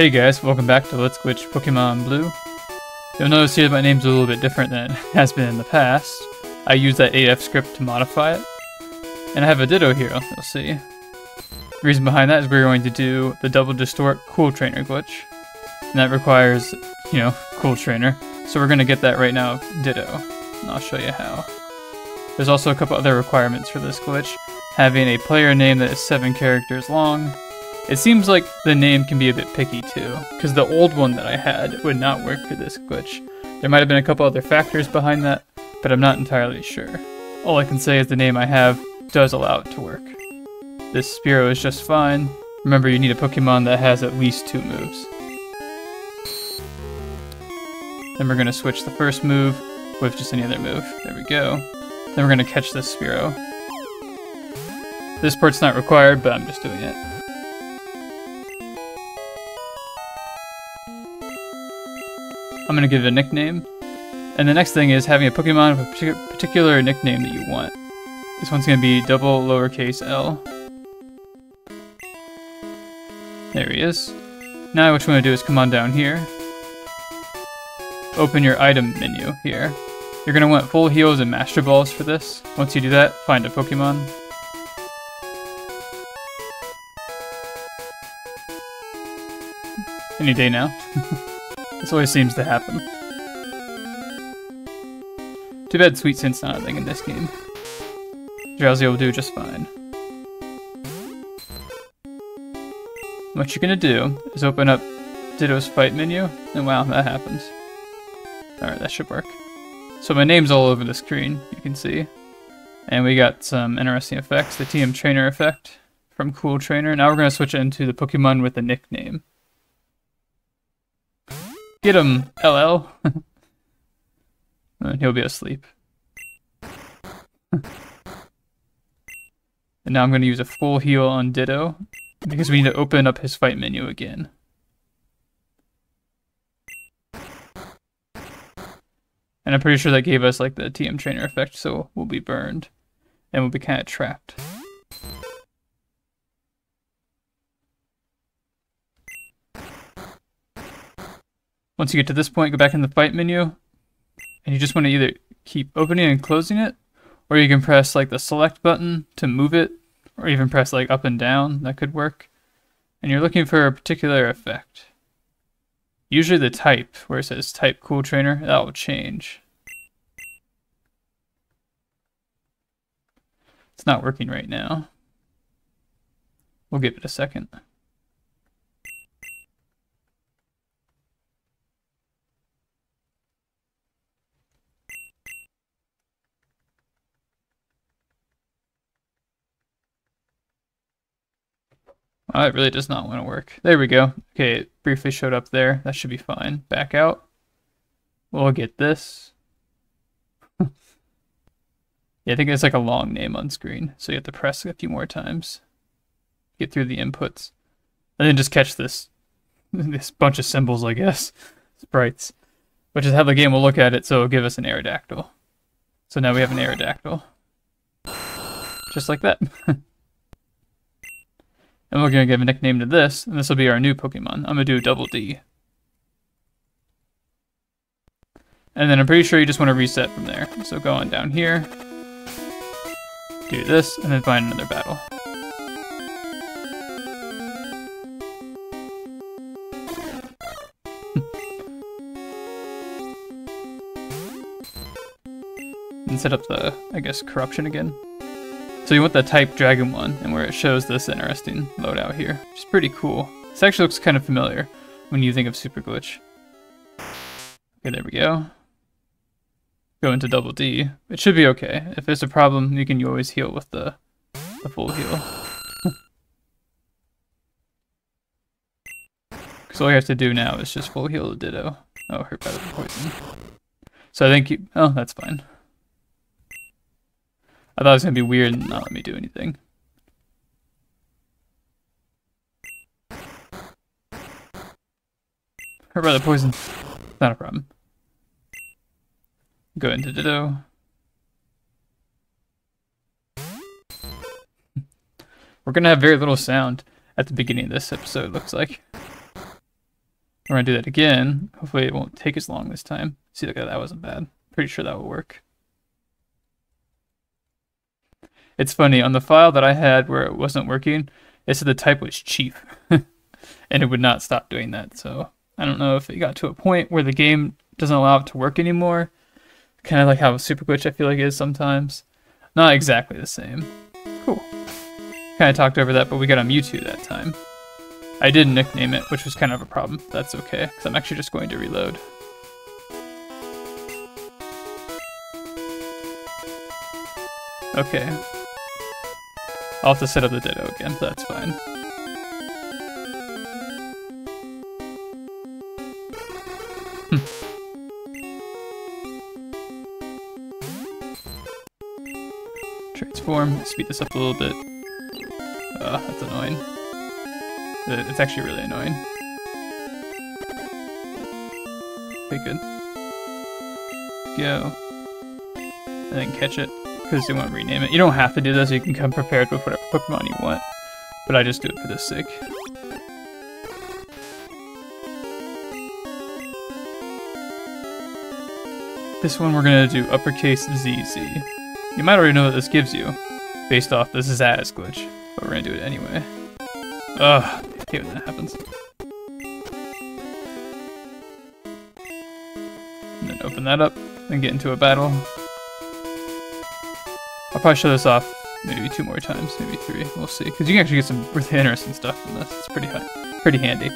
Hey guys, welcome back to Let's Glitch Pokemon Blue. You'll notice here that my name's a little bit different than it has been in the past. I use that 8F script to modify it. And I have a Ditto here, you'll see. The reason behind that is we're going to do the Double Distort Cool Trainer glitch. And that requires, you know, Cool Trainer. So we're going to get that right now Ditto. And I'll show you how. There's also a couple other requirements for this glitch. Having a player name that is 7 characters long, it seems like the name can be a bit picky too, because the old one that I had would not work for this glitch. There might have been a couple other factors behind that, but I'm not entirely sure. All I can say is the name I have does allow it to work. This Spearow is just fine. Remember, you need a Pokemon that has at least two moves. Then we're going to switch the first move with just any other move. There we go. Then we're going to catch this Spearow. This part's not required, but I'm just doing it. I'm going to give it a nickname. And the next thing is having a Pokemon with a particular nickname that you want. This one's going to be double lowercase l. There he is. Now what you want to do is come on down here. Open your item menu here. You're going to want full heals and master balls for this. Once you do that, find a Pokemon. Any day now. This always seems to happen. Too bad Sweet Scent's not a thing in this game. Drowzee will do just fine. What you're gonna do is open up Ditto's fight menu, and wow, that happens. Alright, that should work. So my name's all over the screen, you can see. And we got some interesting effects. The TM Trainer effect from Cool Trainer. Now we're to switch into the Pokemon with a nickname. Get him, LL. and he'll be asleep. and now I'm going to use a full heal on Ditto, because we need to open up his fight menu again. And I'm pretty sure that gave us like the TM trainer effect, so we'll be burned. And we'll be kind of trapped. Once you get to this point, go back in the fight menu, and you just want to either keep opening and closing it, or you can press like the select button to move it, or even press like up and down, that could work. And you're looking for a particular effect. Usually the type, where it says type cool trainer, that will change. It's not working right now. We'll give it a second. Oh, it really does not want to work. There we go. Okay, it briefly showed up there. That should be fine. Back out. We'll get this. yeah, I think it's like a long name on screen, so you have to press a few more times. Get through the inputs. And then just catch this this bunch of symbols, I guess. Sprites. Which is how the game will look at it, so it'll give us an Aerodactyl. So now we have an Aerodactyl. Just like that. And we're going to give a nickname to this, and this will be our new Pokemon. I'm going to do Double D. And then I'm pretty sure you just want to reset from there. So go on down here, do this, and then find another battle. and set up the, I guess, corruption again. So you want the type Dragon one, and where it shows this interesting loadout here, which is pretty cool. This actually looks kind of familiar when you think of Super Glitch. Okay, there we go. Go into Double D. It should be okay. If there's a problem, you can always heal with the, the full heal. so all you have to do now is just full heal the Ditto. Oh, hurt by the poison. So I think you... Oh, that's fine. I thought it was going to be weird and not let me do anything. Her brother poison. Not a problem. Go into Ditto. We're going to have very little sound at the beginning of this episode, looks like. We're gonna do that again. Hopefully it won't take as long this time. See, look, that wasn't bad. Pretty sure that will work. It's funny, on the file that I had where it wasn't working, it said the type was cheap. and it would not stop doing that, so I don't know if it got to a point where the game doesn't allow it to work anymore. Kind of like how Super Glitch I feel like is sometimes. Not exactly the same. Cool. Kind of talked over that, but we got a Mewtwo that time. I did nickname it, which was kind of a problem. That's okay, because I'm actually just going to reload. Okay. I'll have to set up the Ditto again, that's fine. Transform, speed this up a little bit. Uh, that's annoying. It's actually really annoying. Okay, good. Go. And then catch it, because they won't rename it. You don't have to do this, you can come prepared with whatever Pokemon you want. But I just do it for the sake. This one we're gonna do uppercase ZZ. You might already know what this gives you, based off the ZZAZZ glitch, but we're gonna do it anyway. Ugh, I hate when that happens. And then open that up, and get into a battle. I'll probably show this off maybe two more times, maybe three, we'll see. Because you can actually get some really interesting stuff from this, it's pretty, pretty handy.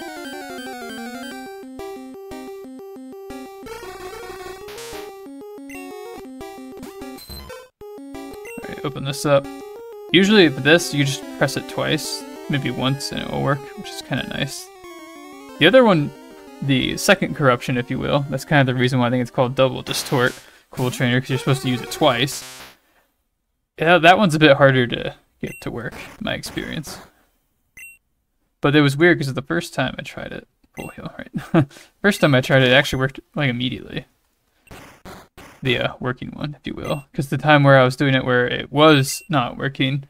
Alright, open this up. Usually for this, you just press it twice, maybe once, and it will work, which is kind of nice. The other one, the second corruption, if you will, that's kind of the reason why I think it's called double distort cool trainer, because you're supposed to use it twice. Yeah, that one's a bit harder to get to work, my experience. But it was weird because the first time I tried it, full heal, right? first time I tried it, it actually worked like immediately the uh, working one, if you will. Because the time where I was doing it where it was not working,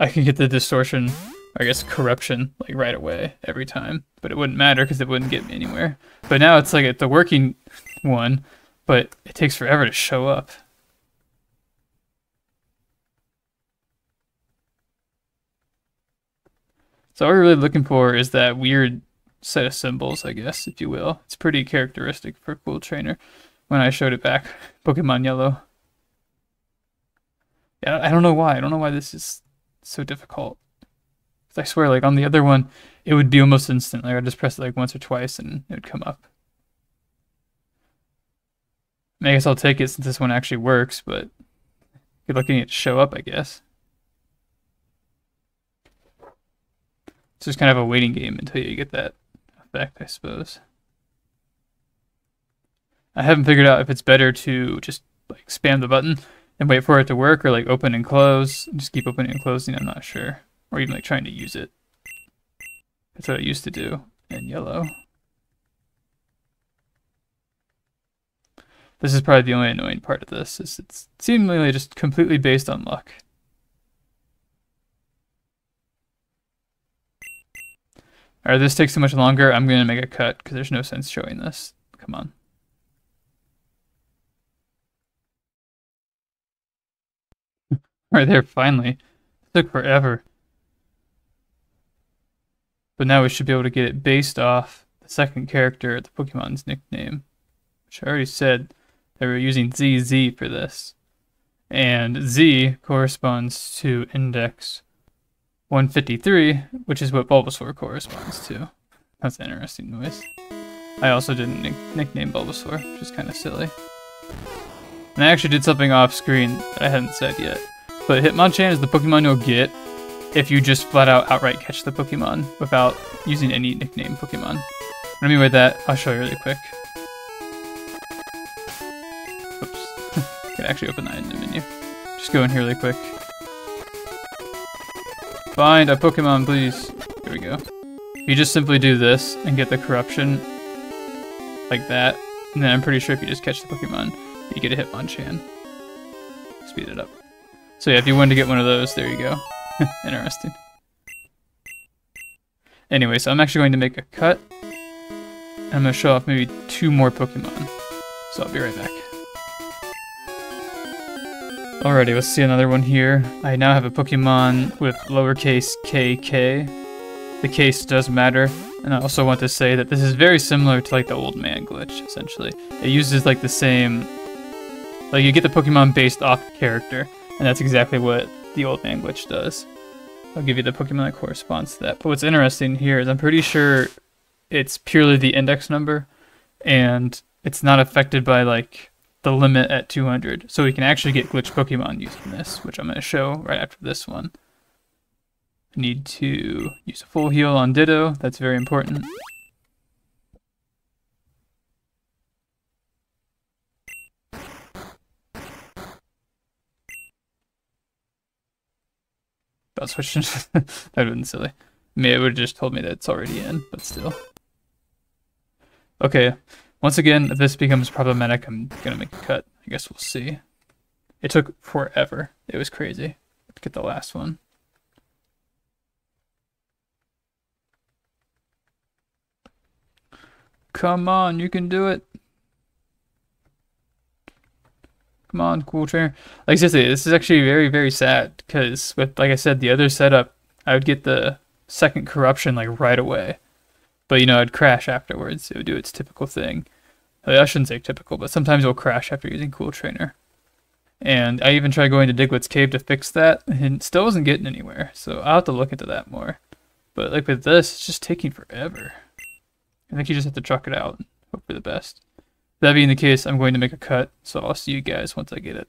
I can get the distortion, I guess corruption, like right away every time. But it wouldn't matter because it wouldn't get me anywhere. But now it's like it's the working one, but it takes forever to show up. So all we're really looking for is that weird set of symbols, I guess, if you will. It's pretty characteristic for Cool Trainer when I showed it back. Pokemon Yellow. Yeah, I don't know why. I don't know why this is so difficult. I swear, like on the other one, it would be almost instant. Like I just press it like once or twice and it would come up. I guess I'll take it since this one actually works, but you're looking at show up, I guess. It's just kind of a waiting game until you get that effect, I suppose. I haven't figured out if it's better to just like spam the button and wait for it to work or like open and close and just keep opening and closing. I'm not sure. Or even like trying to use it. That's what I used to do in yellow. This is probably the only annoying part of this, is it's seemingly just completely based on luck. Alright, this takes too much longer, I'm going to make a cut, because there's no sense showing this. Come on. Right there, finally. It took forever. But now we should be able to get it based off the second character, at the Pokemon's nickname. Which I already said they were using ZZ for this. And Z corresponds to index 153, which is what Bulbasaur corresponds to. That's an interesting noise. I also didn't nick nickname Bulbasaur, which is kind of silly. And I actually did something off screen that I hadn't said yet. But Hitmonchan is the Pokemon you'll get if you just flat out outright catch the Pokemon without using any nickname Pokemon. What I mean by that, I'll show you really quick. Oops. I can actually open that in the menu. Just go in here really quick. Find a Pokemon, please. Here we go. You just simply do this and get the corruption like that. And then I'm pretty sure if you just catch the Pokemon, you get a Hitmonchan. Speed it up. So yeah, if you wanted to get one of those, there you go. Interesting. Anyway, so I'm actually going to make a cut. I'm going to show off maybe two more Pokemon. So I'll be right back. Alrighty, let's see another one here. I now have a Pokemon with lowercase kk. The case does matter, and I also want to say that this is very similar to like the old man glitch, essentially. It uses like the same, like you get the Pokemon based off character, and that's exactly what the old man glitch does. I'll give you the Pokemon that corresponds to that. But what's interesting here is I'm pretty sure it's purely the index number, and it's not affected by like the limit at 200. So we can actually get glitch Pokemon using this, which I'm going to show right after this one. need to use a full heal on Ditto. That's very important. About switching. that would have been silly. I mean, it would have just told me that it's already in, but still. Okay, once again, if this becomes problematic, I'm gonna make a cut. I guess we'll see. It took forever. It was crazy. Get the last one. Come on, you can do it. Come on, cool trainer. Like seriously, this is actually very, very sad because with, like I said, the other setup, I would get the second corruption like right away. But you know, it'd crash afterwards. It would do its typical thing. Uh, I shouldn't say typical, but sometimes it'll crash after using Cool Trainer. And I even tried going to Diglett's Cave to fix that, and still wasn't getting anywhere. So I'll have to look into that more. But like with this, it's just taking forever. I think you just have to truck it out and hope for the best. That being the case, I'm going to make a cut, so I'll see you guys once I get it.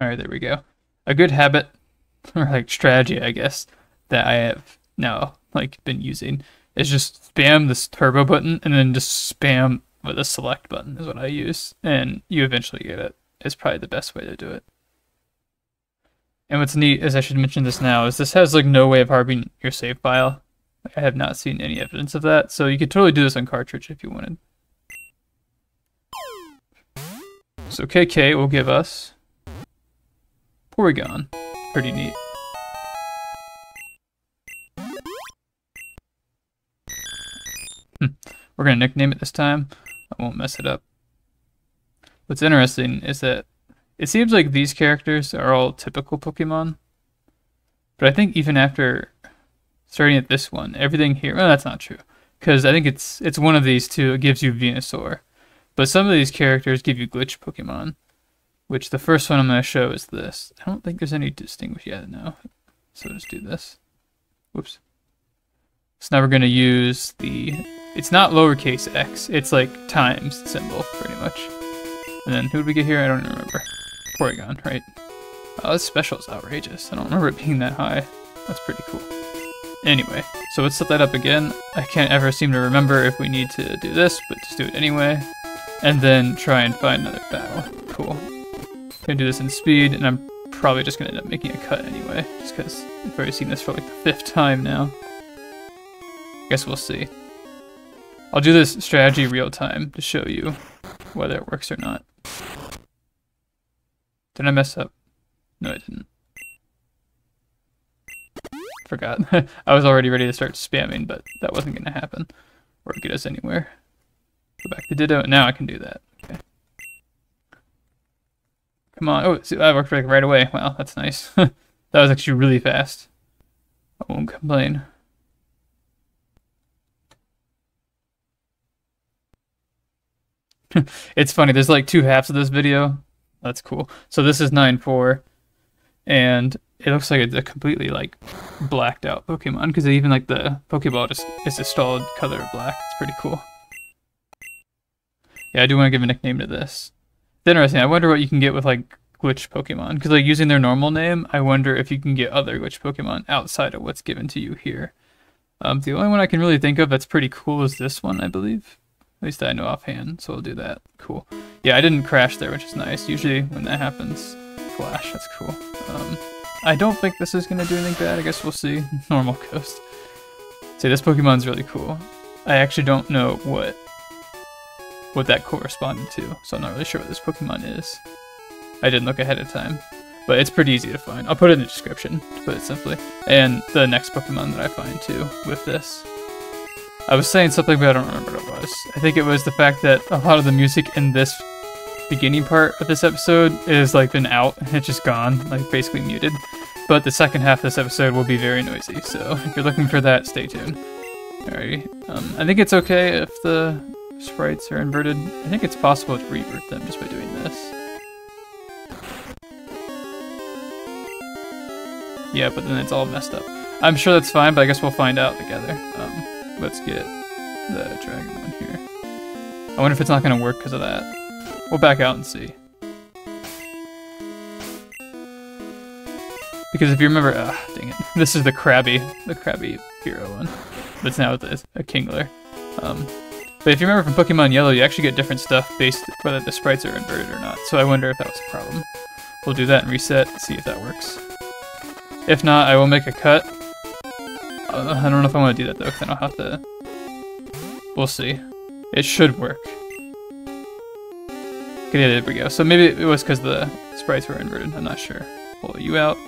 Alright, there we go. A good habit, or like strategy, I guess, that I have now like been using is just spam this turbo button and then just spam with the select button is what I use. And you eventually get it. It's probably the best way to do it. And what's neat is I should mention this now is this has like no way of harboring your save file. I have not seen any evidence of that, so you could totally do this on cartridge if you wanted. So KK will give us Porygon. Pretty neat. We're going to nickname it this time. I won't mess it up. What's interesting is that it seems like these characters are all typical Pokemon. But I think even after starting at this one, everything here, well, that's not true. Because I think it's it's one of these two. It gives you Venusaur. But some of these characters give you glitch Pokemon. Which the first one I'm going to show is this. I don't think there's any distinguish yet, no. So let's do this. Whoops. So now we're going to use the it's not lowercase x, it's like times symbol, pretty much. And then who did we get here? I don't remember. Porygon, right? Oh, this special is outrageous. I don't remember it being that high. That's pretty cool. Anyway, so let's set that up again. I can't ever seem to remember if we need to do this, but just do it anyway. And then try and find another battle. Cool. Gonna do this in speed, and I'm probably just gonna end up making a cut anyway, just because I've already seen this for like the fifth time now. I guess we'll see. I'll do this strategy real time to show you whether it works or not. Did I mess up? No, I didn't. Forgot. I was already ready to start spamming, but that wasn't going to happen. Or get us anywhere. Go back to Ditto. Now I can do that. Okay. Come on. Oh, see, that worked right away. Wow, that's nice. that was actually really fast. I won't complain. it's funny. There's like two halves of this video. That's cool. So this is 9-4, and it looks like it's a completely like blacked out Pokemon because even like the Pokeball just is a solid color black. It's pretty cool. Yeah, I do want to give a nickname to this. It's interesting. I wonder what you can get with like glitch Pokemon because like using their normal name, I wonder if you can get other glitch Pokemon outside of what's given to you here. Um, the only one I can really think of that's pretty cool is this one, I believe. At least I know offhand, so we'll do that. Cool. Yeah, I didn't crash there, which is nice. Usually when that happens, flash, that's cool. Um, I don't think this is going to do anything bad. I guess we'll see. Normal Ghost. See, this Pokemon's really cool. I actually don't know what what that corresponded to, so I'm not really sure what this Pokemon is. I didn't look ahead of time, but it's pretty easy to find. I'll put it in the description, to put it simply. And the next Pokemon that I find, too, with this. I was saying something, but I don't remember what it was. I think it was the fact that a lot of the music in this beginning part of this episode is like been out. And it's just gone, like basically muted. But the second half of this episode will be very noisy, so if you're looking for that, stay tuned. Alright, um, I think it's okay if the sprites are inverted. I think it's possible to revert them just by doing this. Yeah, but then it's all messed up. I'm sure that's fine, but I guess we'll find out together. Um, let's get the dragon one here. I wonder if it's not going to work because of that. We'll back out and see. Because if you remember, ah, dang it. This is the crabby, the crabby hero one. But it's now a, a Kingler. Um, but if you remember from Pokemon Yellow, you actually get different stuff based whether the sprites are inverted or not. So I wonder if that was a problem. We'll do that and reset, see if that works. If not, I will make a cut. I don't know if I want to do that though, because I don't have to... We'll see. It should work. Okay, yeah, there we go. So maybe it was because the sprites were inverted, I'm not sure. Pull you out.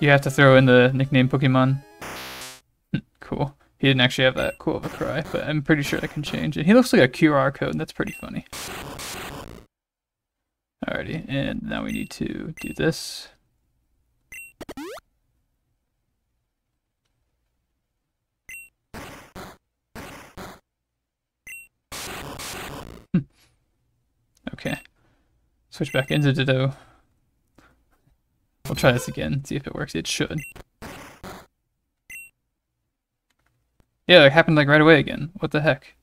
You have to throw in the nickname Pokemon. Hmm, cool. He didn't actually have that cool of a cry, but I'm pretty sure I can change it. He looks like a QR code, and that's pretty funny. Alrighty, and now we need to do this. Okay. Switch back into Ditto. We'll try this again, see if it works. It should. Yeah, it happened like right away again. What the heck?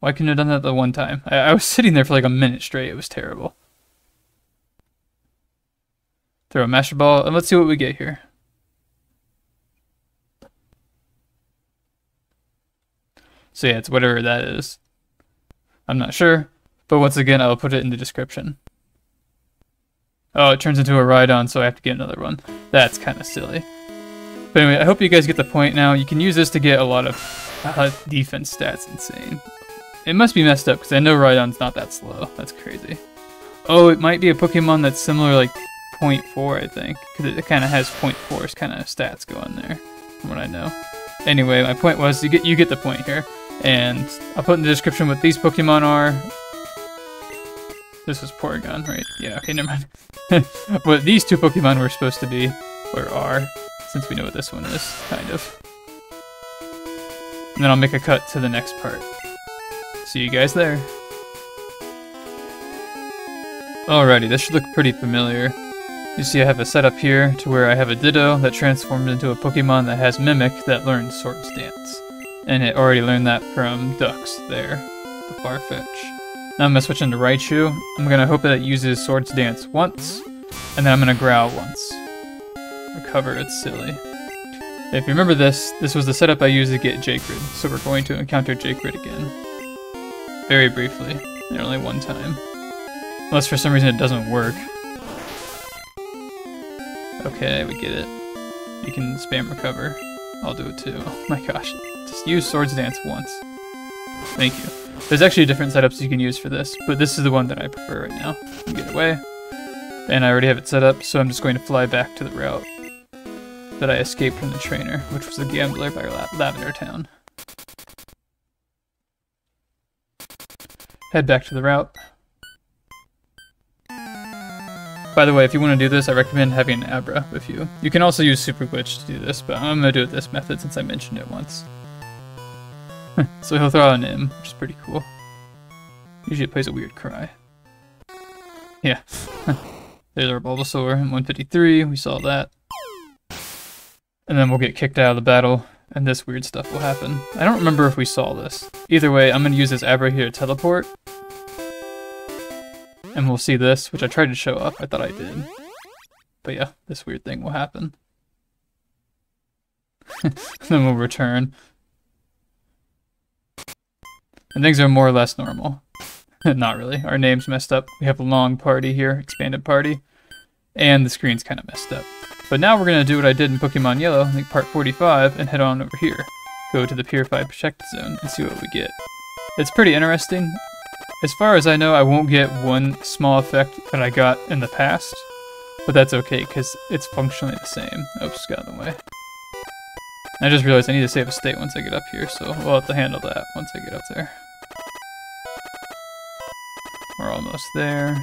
Why couldn't I have done that the one time? I, I was sitting there for like a minute straight. It was terrible. Throw a Master Ball, and let's see what we get here. So yeah, it's whatever that is. I'm not sure, but once again, I'll put it in the description. Oh, it turns into a Rhydon, so I have to get another one. That's kind of silly. But anyway, I hope you guys get the point now. You can use this to get a lot of uh, defense stats insane. It must be messed up, because I know Rhydon's not that slow. That's crazy. Oh, it might be a Pokemon that's similar, like 0.4, I think. Because it kind of has 0.4's kind of stats going there, from what I know. Anyway, my point was, you get you get the point here. And I'll put in the description what these Pokemon are. This is Porygon, right? Yeah, okay, never mind. what these two Pokemon were supposed to be, or are, since we know what this one is, kind of. And then I'll make a cut to the next part. See you guys there. Alrighty, this should look pretty familiar. You see I have a setup here to where I have a Ditto that transforms into a Pokemon that has Mimic that learns Swords Dance. And it already learned that from Ducks there, the Farfetch. Now I'm to switch into Raichu. I'm going to hope that it uses Swords Dance once, and then I'm going to Growl once. Recover, it's silly. If you remember this, this was the setup I used to get Jacred, so we're going to encounter Jacred again. Very briefly, and only one time. Unless for some reason it doesn't work. Okay, we get it. You can spam recover. I'll do it too. Oh my gosh. Just use Swords Dance once. Thank you. There's actually different setups you can use for this, but this is the one that I prefer right now. Get away. And I already have it set up, so I'm just going to fly back to the route that I escaped from the trainer, which was the gambler by La Lavender Town. Head back to the route. By the way, if you want to do this, I recommend having an Abra with you. You can also use Super Glitch to do this, but I'm going to do it this method since I mentioned it once. So he'll throw out an M, which is pretty cool. Usually it plays a weird cry. Yeah. There's our Bulbasaur, in 153, we saw that. And then we'll get kicked out of the battle, and this weird stuff will happen. I don't remember if we saw this. Either way, I'm to use this Abra here to teleport, and we'll see this, which I tried to show up. I thought I did. But yeah, this weird thing will happen. then we'll return. And things are more or less normal. Not really. Our name's messed up. We have a long party here, expanded party. And the screen's kind of messed up. But now we're going to do what I did in Pokemon Yellow, think part 45, and head on over here. Go to the Purified Protected Zone and see what we get. It's pretty interesting. As far as I know, I won't get one small effect that I got in the past, but that's okay because it's functionally the same. Oops, got in the way. I just realized I need to save a state once I get up here, so we'll have to handle that once I get up there. Almost there.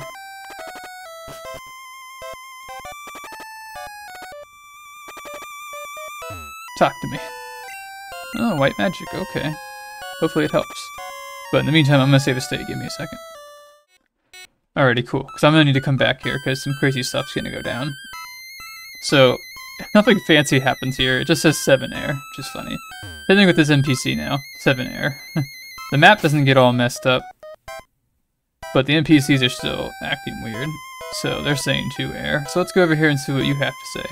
Talk to me. Oh, white magic, okay. Hopefully it helps. But in the meantime, I'm gonna save a state. Give me a second. Alrighty, cool. Because I'm gonna need to come back here because some crazy stuff's gonna go down. So, nothing fancy happens here. It just says 7 air, which is funny. Same thing with this NPC now. 7 air. the map doesn't get all messed up, but the NPCs are still acting weird. So they're saying 2 air. So let's go over here and see what you have to say.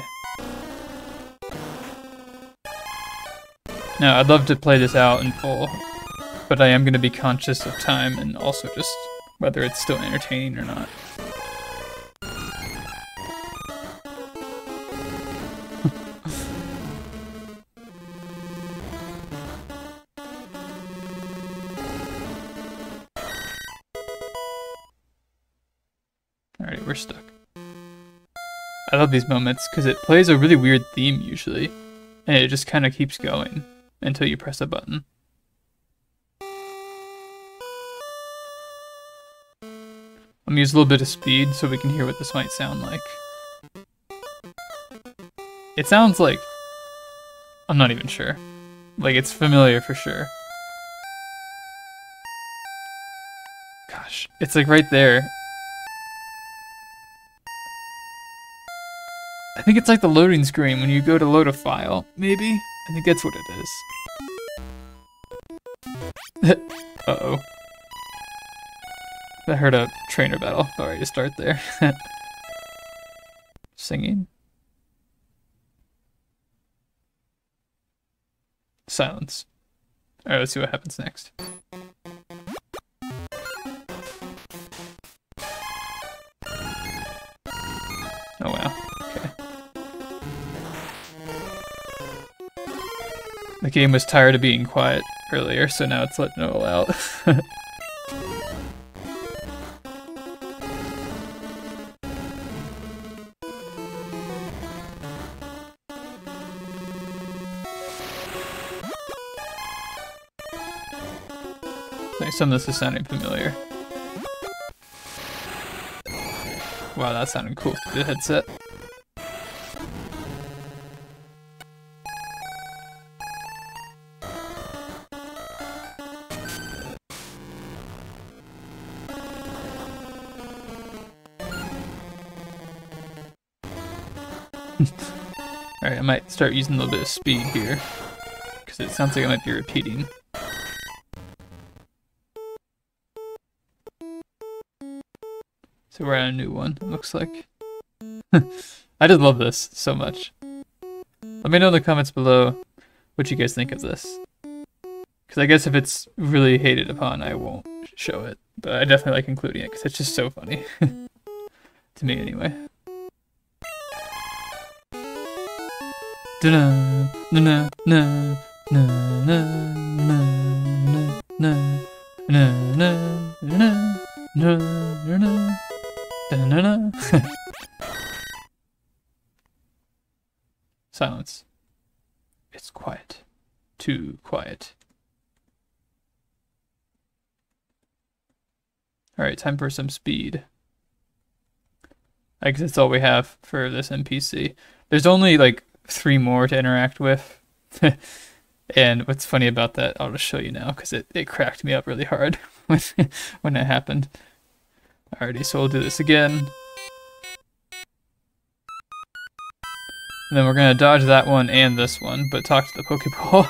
Now, I'd love to play this out in full, but I am going to be conscious of time and also just whether it's still entertaining or not. Love these moments because it plays a really weird theme usually, and it just kind of keeps going until you press a button. I'm gonna use a little bit of speed so we can hear what this might sound like. It sounds like... I'm not even sure. Like, it's familiar for sure. Gosh, it's like right there. I think it's like the loading screen when you go to load a file, maybe? I think that's what it is. Uh-oh. I heard a trainer battle. Alright, to start there. Singing. Silence. Alright, let's see what happens next. The game was tired of being quiet earlier, so now it's letting it all out. some of this is sounding familiar. Wow, that sounded cool the headset. Alright, I might start using a little bit of speed here. Because it sounds like I might be repeating. So we're at a new one, looks like. I just love this so much. Let me know in the comments below what you guys think of this. Because I guess if it's really hated upon, I won't show it. But I definitely like including it because it's just so funny. to me, anyway. Silence. It's quiet. Too quiet. Alright, time for some speed. I guess that's all we have for this NPC. There's only like three more to interact with. and what's funny about that, I'll just show you now because it, it cracked me up really hard when, when it happened. Alrighty, so we'll do this again. And then we're gonna dodge that one and this one, but talk to the Pokeball.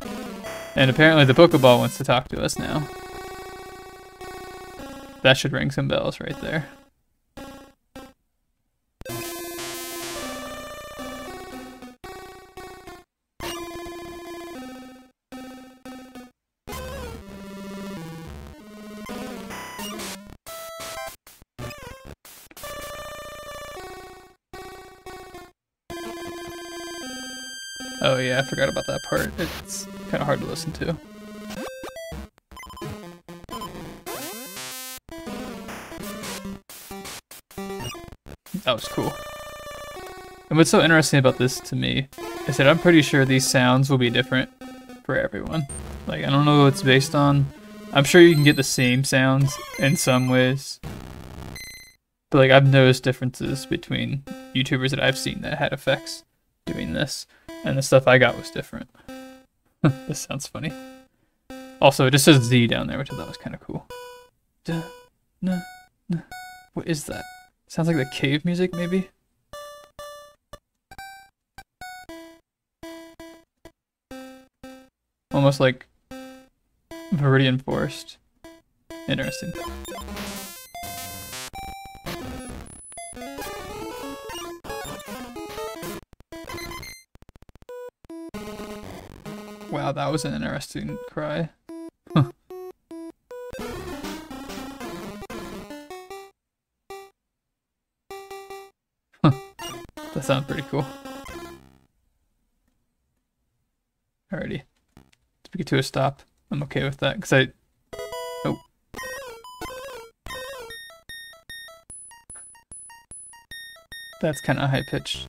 and apparently the Pokeball wants to talk to us now. That should ring some bells right there. Oh yeah, I forgot about that part. It's kind of hard to listen to. That was cool. And what's so interesting about this to me is that I'm pretty sure these sounds will be different for everyone. Like, I don't know what it's based on. I'm sure you can get the same sounds in some ways. But like, I've noticed differences between YouTubers that I've seen that had effects doing this. And the stuff I got was different. this sounds funny. Also, it just says Z down there, which I thought was kind of cool. Duh, nah, nah. What is that? Sounds like the cave music, maybe? Almost like Viridian Forest. Interesting. Wow, that was an interesting cry. Huh. Huh. That sounds pretty cool. Alrighty. Let's get to a stop. I'm okay with that, because I... Oh. That's kind of high-pitched.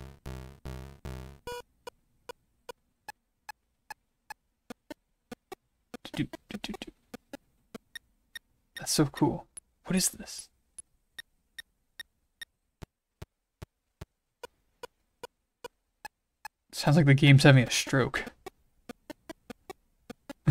That's so cool. What is this? Sounds like the game's having a stroke.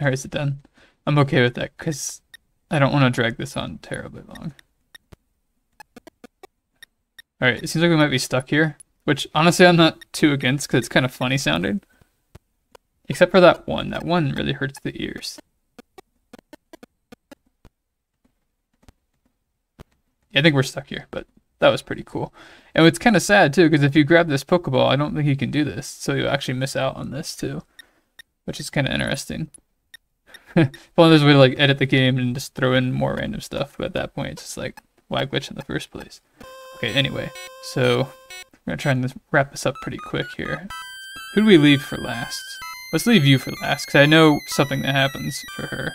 Alright, is it done? I'm okay with that, because I don't want to drag this on terribly long. Alright, it seems like we might be stuck here. Which, honestly, I'm not too against, because it's kind of funny sounding. Except for that one. That one really hurts the ears. Yeah, I think we're stuck here, but that was pretty cool. And it's kind of sad, too, because if you grab this Pokeball, I don't think you can do this. So you actually miss out on this, too. Which is kind of interesting. well, there's a way to like edit the game and just throw in more random stuff, but at that point it's just like, why glitch in the first place? Okay, anyway, so I'm gonna try and wrap this up pretty quick here. Who do we leave for last? Let's leave you for last, because I know something that happens for her.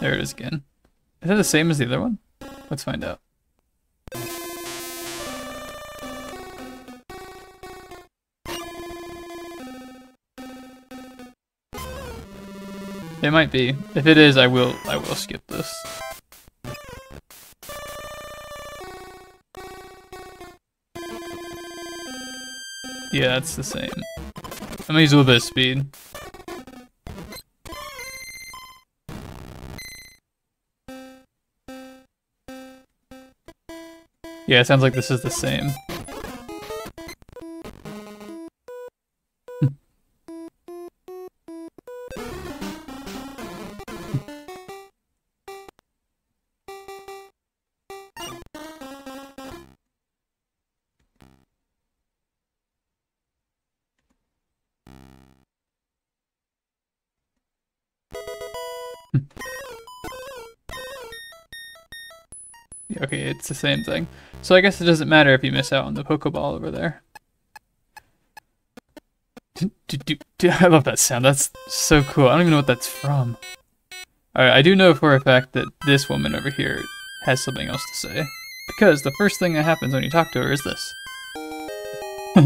there it is again. Is that the same as the other one? Let's find out. It might be. If it is, I will I will skip this. Yeah, that's the same. I'm gonna use a little bit of speed. Yeah, it sounds like this is the same. The same thing. So I guess it doesn't matter if you miss out on the Pokeball over there. I love that sound. That's so cool. I don't even know what that's from. Alright, I do know for a fact that this woman over here has something else to say. Because the first thing that happens when you talk to her is this.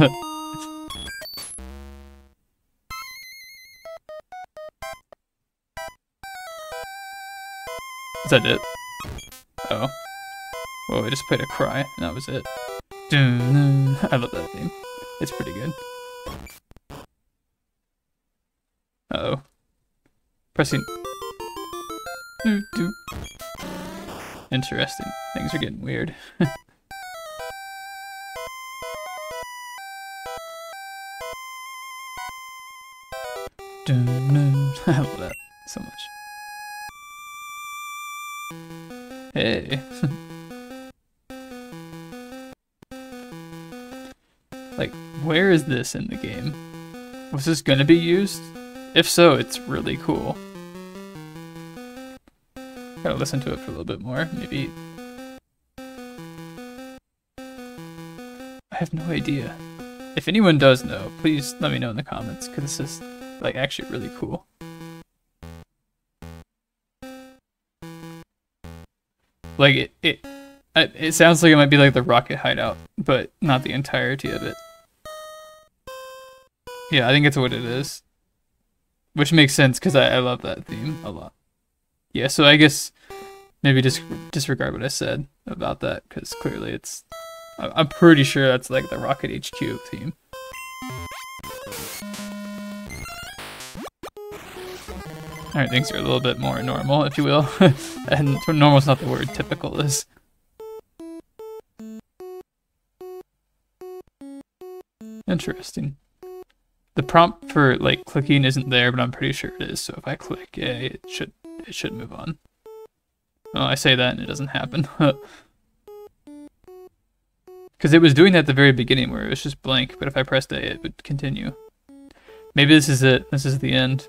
is that it? Oh. Oh, I just played a cry, and that was it. I love that theme. It's pretty good. Uh oh Pressing... Interesting. Things are getting weird. I love that so much. Hey. Like, where is this in the game? Was this gonna be used? If so, it's really cool. Gotta listen to it for a little bit more, maybe. I have no idea. If anyone does know, please let me know in the comments, because this is, like, actually really cool. Like, it, it, it sounds like it might be like the rocket hideout, but not the entirety of it. Yeah, I think it's what it is. Which makes sense, because I, I love that theme a lot. Yeah, so I guess maybe just disregard what I said about that, because clearly it's I'm pretty sure that's like the Rocket HQ theme. Alright, things are a little bit more normal, if you will. and normal's not the word, typical is. Interesting. The prompt for like clicking isn't there, but I'm pretty sure it is. So if I click A, it should it should move on. Oh, I say that and it doesn't happen. Because it was doing that at the very beginning where it was just blank, but if I pressed A, it would continue. Maybe this is it. This is the end.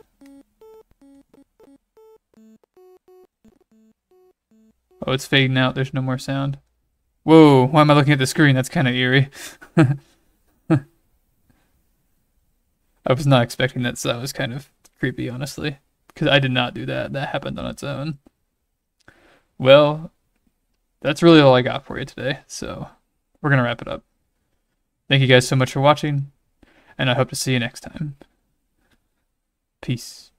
Oh, it's fading out. There's no more sound. Whoa, why am I looking at the screen? That's kind of eerie. I was not expecting that, so that was kind of creepy, honestly. Because I did not do that. That happened on its own. Well, that's really all I got for you today, so we're going to wrap it up. Thank you guys so much for watching, and I hope to see you next time. Peace.